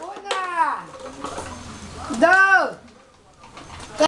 Una, dos,